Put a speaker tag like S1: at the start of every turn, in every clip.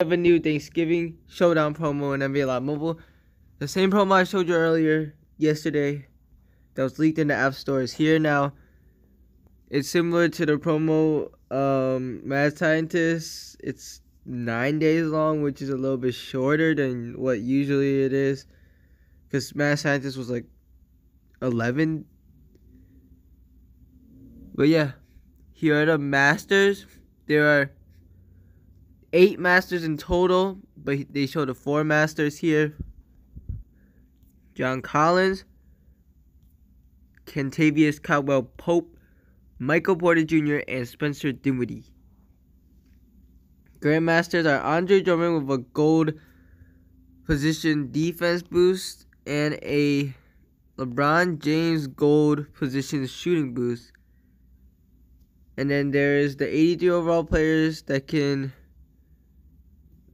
S1: have a new Thanksgiving Showdown promo in NBA Live Mobile. The same promo I showed you earlier yesterday that was leaked in the app store is here now. It's similar to the promo um, Mad Scientist. It's nine days long, which is a little bit shorter than what usually it is. Because Mad Scientist was like 11. But yeah, here are the Masters. There are eight Masters in total, but they show the four Masters here. John Collins, Kentavious Caldwell Pope, Michael Porter Jr., and Spencer Dinwiddie. Grandmasters are Andre Drummond with a gold position defense boost and a LeBron James gold position shooting boost. And then there's the 83 overall players that can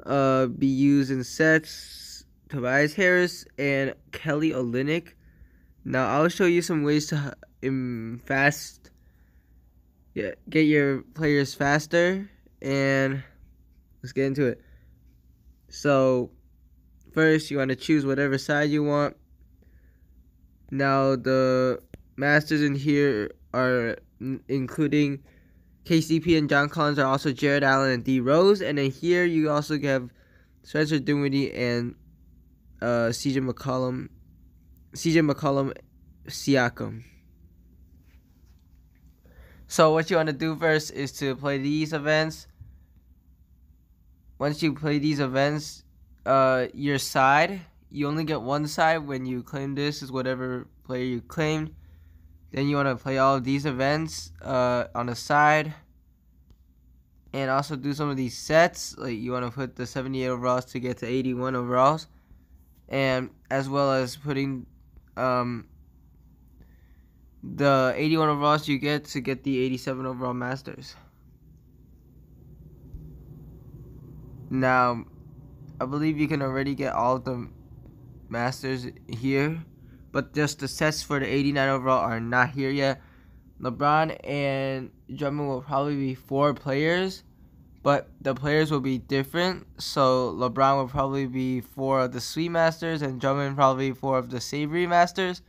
S1: uh, be used in sets. Tobias Harris and Kelly Olynyk. Now I'll show you some ways to um, fast yeah, get your players faster and let's get into it. So first you want to choose whatever side you want. Now the masters in here are including KCP and John Collins are also Jarrett Allen and D Rose, and then here you also have Spencer Dinwiddie and uh, CJ McCollum, CJ McCollum, Siakam. So what you want to do first is to play these events. Once you play these events, uh, your side, you only get one side when you claim this is whatever player you claimed. Then you want to play all of these events uh, on the side. And also do some of these sets. Like you want to put the 78 overalls to get to 81 overalls. And as well as putting um, the 81 overalls you get to get the 87 overall masters. Now, I believe you can already get all of the masters here but just the sets for the 89 overall are not here yet. LeBron and Drummond will probably be four players, but the players will be different. So LeBron will probably be four of the Sweet Masters, and Drummond probably four of the Savory Masters.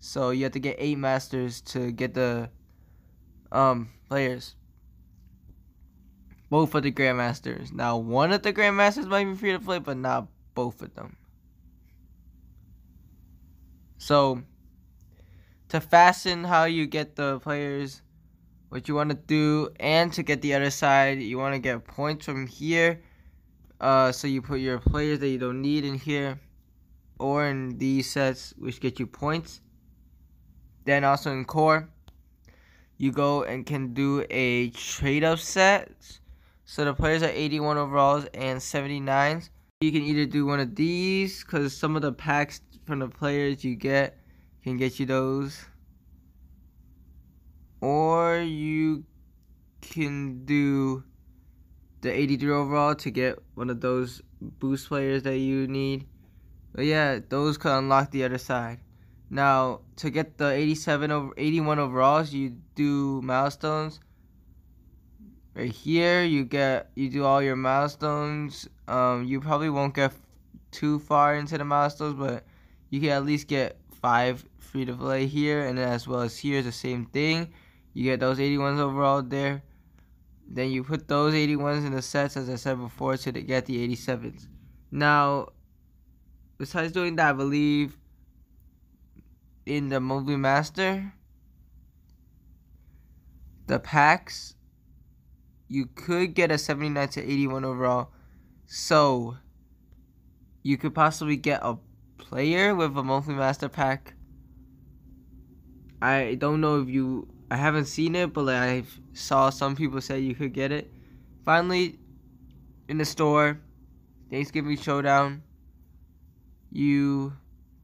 S1: So you have to get eight Masters to get the um players. Both of the Grandmasters. Now, one of the Grandmasters might be free to play, but not both of them. So to fasten how you get the players, what you want to do, and to get the other side, you want to get points from here. Uh, so you put your players that you don't need in here, or in these sets, which get you points. Then also in core, you go and can do a trade-up set. So the players are 81 overalls and 79s. You can either do one of these, because some of the packs from the players you get can get you those. Or you can do the 83 overall to get one of those boost players that you need. But yeah, those can unlock the other side. Now, to get the 87 over 81 overalls, you do milestones. Right here, you get you do all your milestones. Um, you probably won't get too far into the milestones, but you can at least get five free to play here, and as well as here is the same thing. You get those 81s overall there. Then you put those 81s in the sets, as I said before, to get the 87s. Now, besides doing that, I believe in the Movie Master, the packs, you could get a 79 to 81 overall. So, you could possibly get a player with a monthly master pack. I don't know if you I haven't seen it, but like I saw some people say you could get it. Finally, in the store, Thanksgiving Showdown, you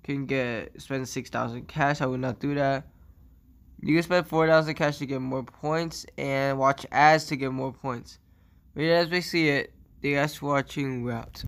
S1: can get spend six thousand cash. I would not do that. You can spend four thousand cash to get more points and watch ads to get more points. But yeah, that's basically it. Thanks for watching. Out.